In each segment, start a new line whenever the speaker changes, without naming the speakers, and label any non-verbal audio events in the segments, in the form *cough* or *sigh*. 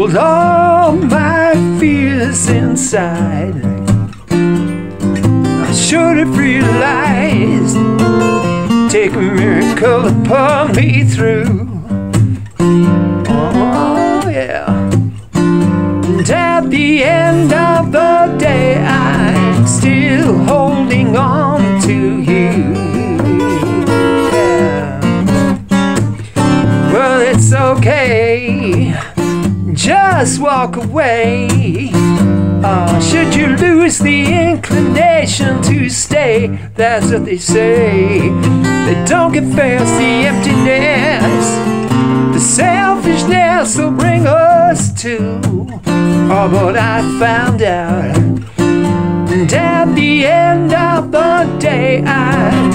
hold all my fears inside. I should have realized, take a miracle pull me through. Oh, yeah. And at the end of the day, I'm still holding on to you. Yeah. Well, it's okay. Just walk away. Uh, should you lose the inclination to stay, that's what they say. They don't get past the emptiness. The selfishness will bring us to. Oh, but I found out. And at the end of the day, I'm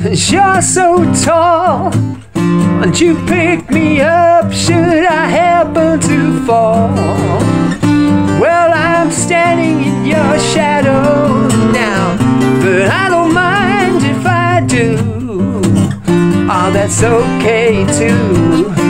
and *laughs* you're so tall. And you pick me up should I happen to fall. Well, I'm standing in your shadow now, but I don't mind if I do. Oh, that's okay too.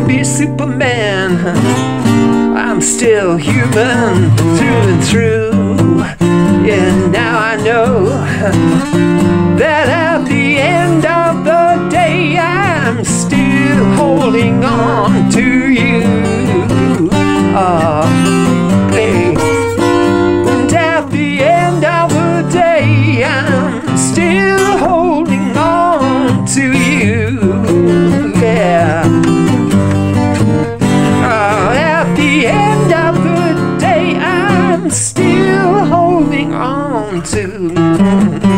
To be Superman. I'm still human through and through. Yeah, now I know that still holding on to.